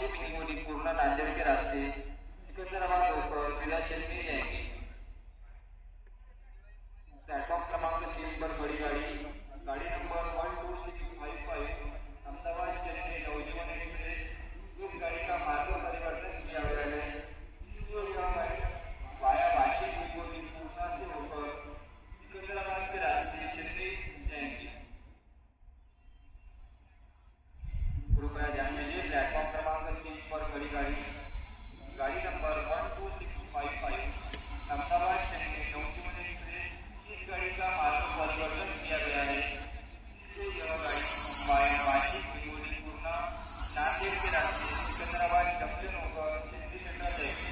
नाशिक हिंगोली पूर्ण नांदेडकर असते सिकंदराबाद तिला विराचंदी C'est un peu.